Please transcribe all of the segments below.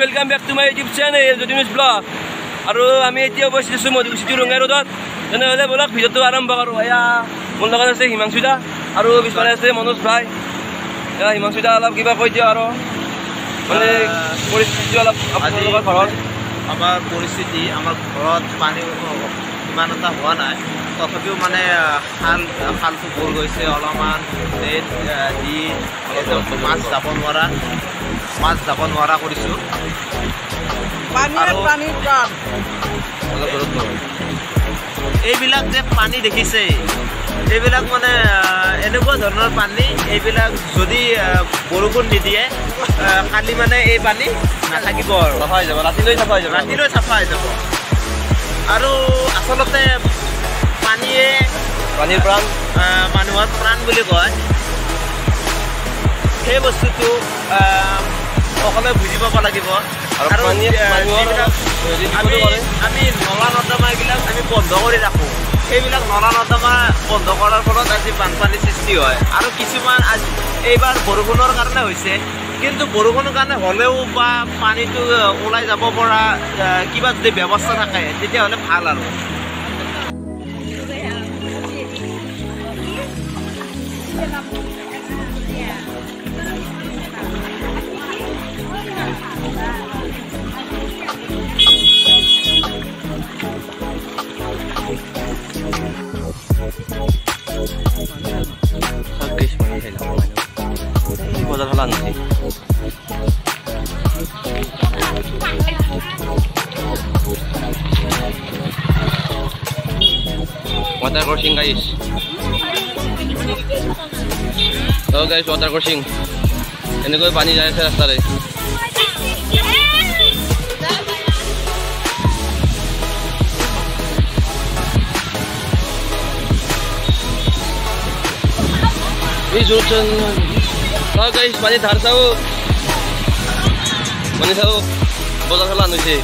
Welcome back to my YouTube channel Jyoti news blog আৰু আমি এতিয়া উপস্থিত আছোঁ মধুকুচিটি ৰঙা ৰোডত। তেনেহ'লে ব'লক ভিডিঅ'টো আৰম্ভ কৰোঁ। এয়া মোৰ লগত আছে হিমাংশু দা আৰু পিছফালে আছে মনোজ ভাই। এয়া হিমাংশু দা অলপ কিবা কৈ দিয়ক আৰু। মানে পৰিস্থিতি অলপ আপোনালোকৰ ঘৰত। আমাৰ পৰিস্থিতি আমাৰ ঘৰত পানী ইমান এটা হোৱা নাই। তথাপিও মানে খাল খালটো ভুল গৈছে অলপমান নেট দি একদম মাছ যাব নোৱাৰা মাছ যাব নোৱাৰা কৰিছোঁ। আৰু। এইবিলাক যে পানী দেখিছে এইবিলাক মানে এনেকুৱা ধৰণৰ পানী এইবিলাক যদি বৰষুণ নিদিয়ে কালি মানে এই পানী নাথাকিব আৰু। চাফা হৈ যাব ৰাতিলৈ চাফা হৈ যাব। ৰাতিলৈ চাফা হৈ যাব। আৰু আচলতে পানীয়ে পানীৰ প্ৰাণ? মানুহৰ প্ৰাণ বুলি কয়। সেই বস্তুটো সকলোৱে বুজি পাব লাগিব। আৰু আমি। আমি নলা নৰ্দমাবিলাক আমি বন্ধ কৰি ৰাখোঁ। সেইবিলাক নলা নৰ্দমা বন্ধ কৰাৰ ফলত আজি বানপানীৰ সৃষ্টি হয়। আৰু কিছুমান আজি এইবাৰ বৰষুণৰ কাৰণে হৈছে। কিন্তু বৰষুণৰ কাৰণে হ'লেও বা পানীটো ওলাই যাব পৰা কিবা যদি ব্যৱস্থা থাকে তেতিয়াহ'লে ভাল আৰু। Whatever thing guys. guys, water crossing. এনেকৈ পানী যাই আছে ৰাস্তাৰে এই জোৰচোন চাওক গাইছ পানী ধাৰ চাওক পানী চাওক বজাৰ ফালে আনিছে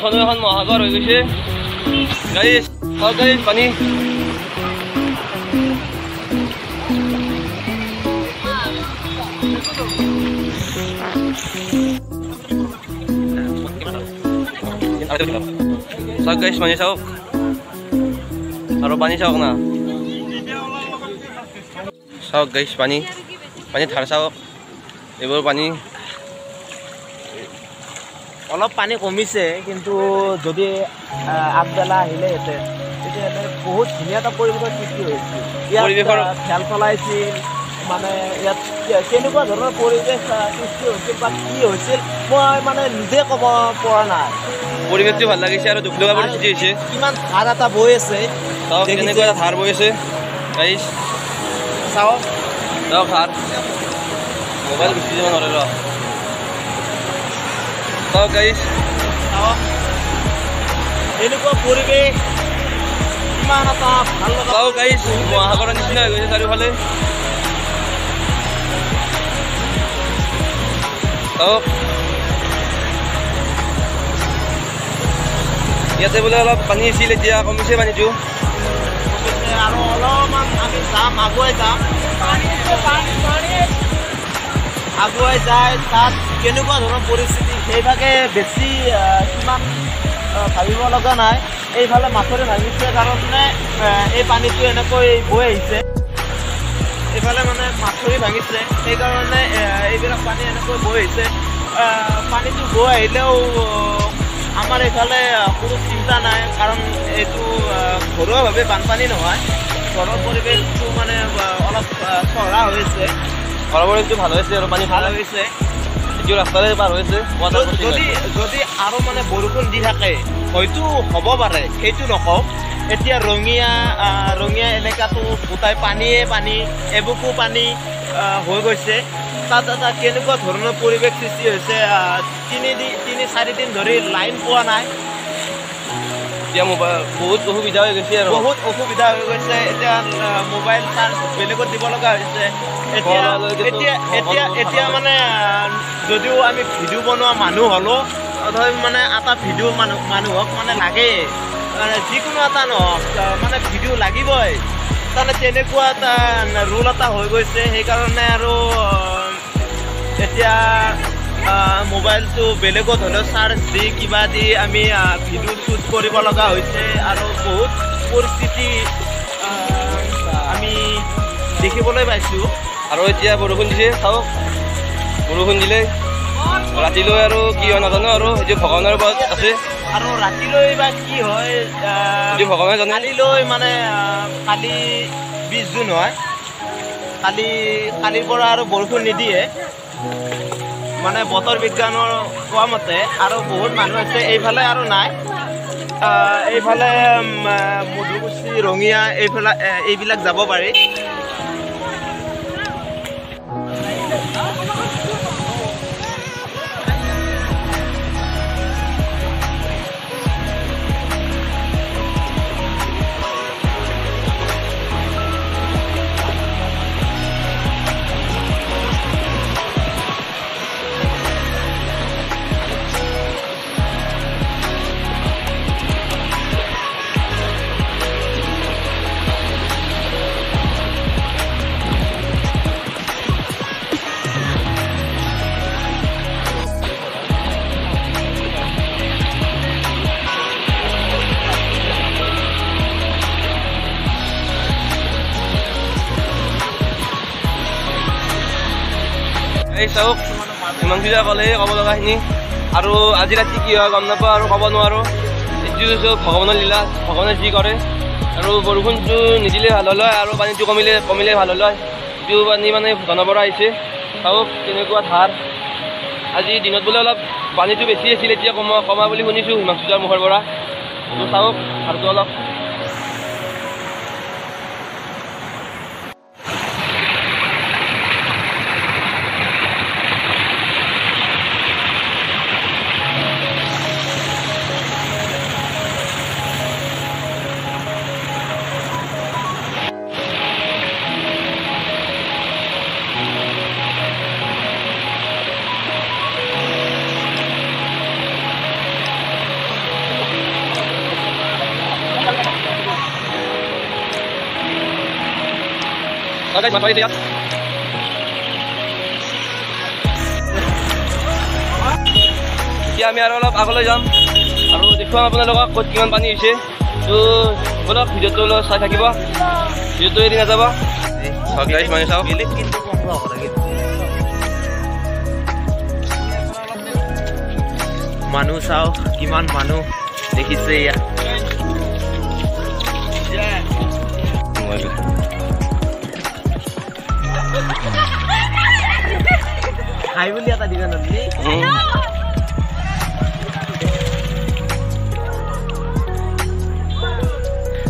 এইখনো এখন মহাসাগৰ হৈ গৈছে গাইছ চাওক গাইছ পানী চাওক গাইছ পানী চাওক আৰু পানী চাওক না চাওক গাইছ পানী পানী ধাৰ চাওক এইবোৰ পানী অলপ পানী কমিছে কিন্তু যদি আগবেলা আহিলেহেঁতেন তেতিয়াহ'লে বহুত ধুনীয়া এটা পৰিৱেশৰ সৃষ্টি হৈছিল ইয়াত খেল চলাইছিল মানে ইয়াত কেনেকুৱা ধৰণৰ পৰিৱেশ সৃষ্টি হৈছিল বা কি হৈছিল মই মানে নিজে ক'ব পৰা নাই। পৰিৱেশটো ভাল লাগিছে আৰু দুখ লগা পৰিস্থিতি হৈছে। কিমান ধাৰ এটা বৈ আছে? কেনেকুৱা এটা ধাৰ বৈ আছে। চাওক ধাৰ। মোবাইল গুচি যাব নোৱাৰে ৰ। চাওক গাইছ চাওক এনেকুৱা পৰিৱেশ কিমান এটা ভাল লগা চাওক গাইছ মহাসাগৰৰ নিচিনা হৈ গৈছে চাৰিওফালে চাওক ইয়াতে বোলে অলপ পানী আছিল এতিয়া কমিছে পানীটো আৰু অলপমান আমি যাম আগুৱাই যাম আগুৱাই যায় তাত কেনেকুৱা ধৰণৰ পৰিস্থিতি সেইভাগে বেছি আহ, ভাবিব লগা নাই। এইফালে মাথৰি ভাঙিছে কাৰণে এই পানীটো এনেকৈ বৈ আহিছে। এইফালে মানে মাথৰি ভাঙিছে সেইকাৰণে এইবিলাক পানী এনেকৈ বৈ আহিছে। আহ, পানীটো বৈ আহিলেও আহ, আমাৰ এইফালে কোনো চিন্তা নাই কাৰণ এইটো ঘৰুৱাভাৱে বানপানী নহয়। ঘৰৰ পৰিৱেশটো মানে অলপ চহৰা হৈছে ঘৰবোৰটো ভাল হৈছে আৰু পানী ভাল হৈছে। এইটো ৰাস্তাৰে পাৰ হৈছে যদি যদি আৰু মানে বৰষুণ দি থাকে হয়তো হ'ব পাৰে সেইটো নকওঁ। এতিয়া ৰঙীয়া ৰঙীয়া এলেকাটো গোটাই পানীয়ে পানী এবুকু পানী হৈ গৈছে। তাত এটা কেনেকুৱা ধৰণৰ পৰিৱেশ সৃষ্টি হৈছে আহ, তিনি দি তিনি চাৰিদিন ধৰি লাইন পোৱা নাই। এতিয়া মোবাইল বহুত অসুবিধা হৈ গৈছে আৰু। বহুত অসুবিধা হৈ গৈছে এতিয়া মোবাইল চাৰ্জ বেলেগত দিব লগা হৈছে। এতিয়া এতিয়া এতিয়া এতিয়া মানে যদিও আমি ভিডিঅ' বনোৱা মানুহ হ'লেও ধৰি মানে এটা ভিডিঅ' মানুহ মানুহক মানে লাগেই। মানে যিকোনো এটা নহওক মানে ভিডিঅ' লাগিবই। তাৰমানে তেনেকুৱা এটা ৰোল এটা হৈ গৈছে সেইকাৰণে আৰু এতিয়া মোবাইলটো বেলেগত হ'লেও চাৰ্জ দি কিবা দি আমি ভিডিঅ' শ্বুট কৰিব লগা হৈছে আৰু বহুত পৰিস্থিতি আহ, আমি দেখিবলৈ পাইছোঁ। আৰু এতিয়া বৰষুণ দিছে চাওক। বৰষুণ দিলে। ৰাতিলৈ আৰু কি হয় নাজানো আৰু সেইটো ভগৱানৰ ওপৰত আছে। আৰু ৰাতিলৈ বা কি হয় ভগৱানে জানে। কালিলৈ মানে কালি বিছ জুন হয়। কালি কালিৰ পৰা আৰু বৰষুণ নিদিয়ে। মানে বতৰ বিজ্ঞানৰ কোৱা মতে আৰু বহুত মানুহ আছে এইফালে আৰু নাই। এইফালে মধুকুচি ৰঙিয়া এইফালে এইবিলাক যাব পাৰি। চাওক ইমানকেইটা ক'লে ক'ব লগাখিনি আৰু আজি ৰাতি কি হয় গম নাপাওঁ আৰু ক'ব নোৱাৰোঁ। এইটো চব ভগৱানৰ লীলা ভগৱানে যি কৰে। আৰু বৰষুণটো নিদিলে ভাল হ'ল হয় আৰু পানীটো কমিলে কমিলে ভাল হ'ল হয়। যিটো পানী মানে ভূটানৰ পৰা আহিছে চাওক কেনেকুৱা ধাৰ। আজি দিনত বোলে অলপ পানীটো বেছি আছিল এতিয়া কমা কমা বুলি শুনিছোঁ হিমাংশুদাৰ মুখৰ পৰা। চাওক ধাৰটো অলপ। Siap. এতিয়া আমি আৰু অলপ আগলৈ যাম আৰু দেখুৱাম আপোনালোকক ক'ত কিমান পানী হৈছে তো বলক ভিডিঅ'টো অলপ চাই থাকিব ভিডিঅ'টো এৰি নাযাব চাওক গাইছ মানে চাওক বেলেগ কিন্তু বন্ধ হ'ব লাগে মানুহ চাওক কিমান মানুহ দেখিছে ইয়াত খাই বুলি এটা দিবা নদী উম।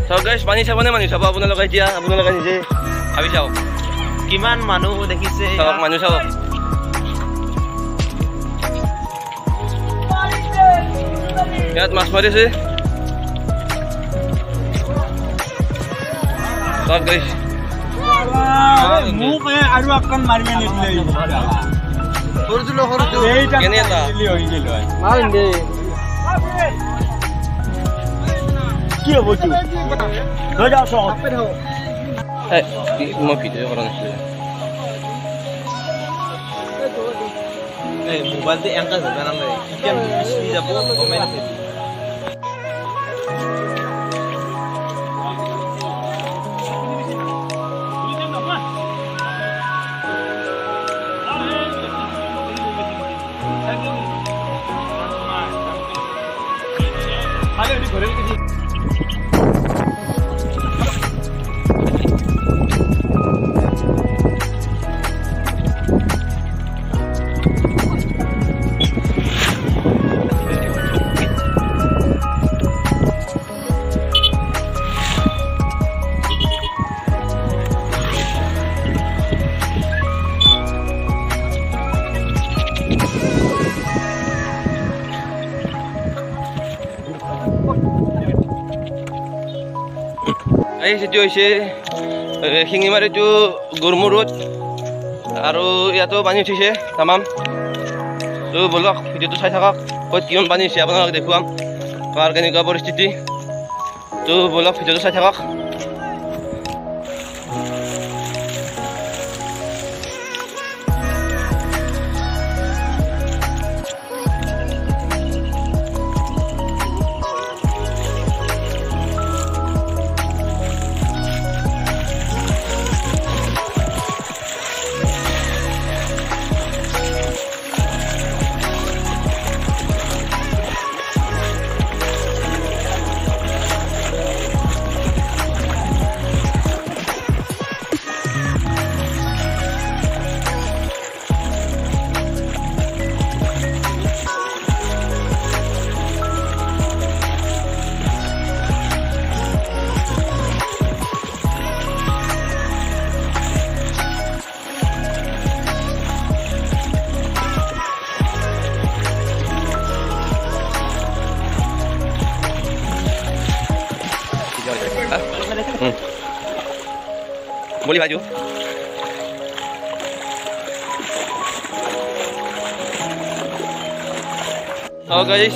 চাওক গাইছ পানী চাবনে মানুহ চাব আপোনালোকে এতিয়া আপোনালোকে নিজে ভাবি চাওক কিমান মানুহ দেখিছে চাওক মানুহ চাওক ইয়াত মাছ মাৰিছে চাওক গাইছ মোক এই আৰু অকণ মাৰিব নিদিলে সৰুটো সৰুটো এইটা কেনে এটা? হৈ গেল হয় কি হ'ব তোৰ লৈ যাওঁ চক এই, কি- মই ভিডিঅ' কৰা নাছিলোঁ এই মোবাইলটো এনেকা হ'ব নালাগে এতিয়া বিচি যাব গমেই নাপাবি Corinthians. এই সেইটো হৈছে। শিঙিমাৰীটো গড়মূৰত আৰু ইয়াতো পানী উঠিছে তামাম। তো বলক ভিডিঅ'টো চাই থাকক ক'ত কিমান পানী হৈছে আপোনালোকে দেখুৱাম। কাৰ কেনেকুৱা পৰিস্থিতি। তো বলক ভিডিঅ'টো চাই থাকক। বলি ভাইজু অঁ গাইছ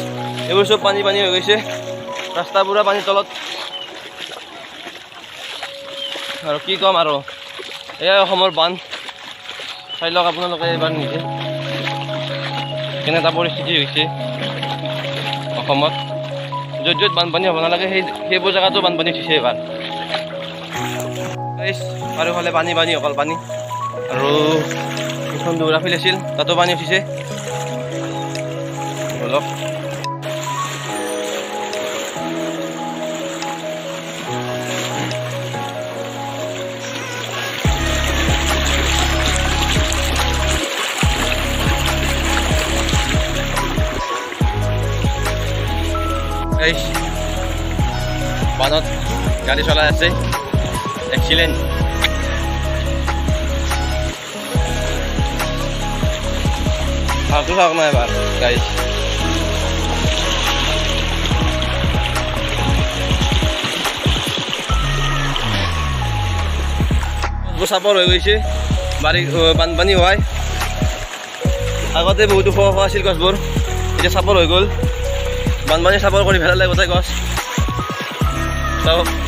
এইবোৰ চব পানী পানী হৈ গৈছে ৰাস্তা পুৰা পানীৰ তলত আৰু কি ক'ম আৰু এয়াই অসমৰ বান চাই লওক আপোনালোকে এইবাৰ নিজে কেনে এটা পৰিস্থিতি হৈছে অসমত য'ত য'ত বানপানী হ'ব নালাগে সেই সেইবোৰ জেগাতো বানপানী উঠিছে এইবাৰ গাইছ চাৰিওফালে পানী পানী অকল পানী। আৰু এখন দৌৰা ফিল্ড আছিল তাতো পানী উঠিছে। গাইছ বানত গাড়ী চলাই আছে। এক্সিলেণ্ট ভালটো চাওক নাই এবাৰ গাইছ গছবোৰ চাপৰ হৈ গৈছে বাৰী বানপানী হোৱাই আগতে বহুত ওখ ওখ আছিল গছবোৰ এতিয়া চাপৰ হৈ গ'ল বানপানী চাপৰ কৰি পেলালে গোটেই গছ চাওক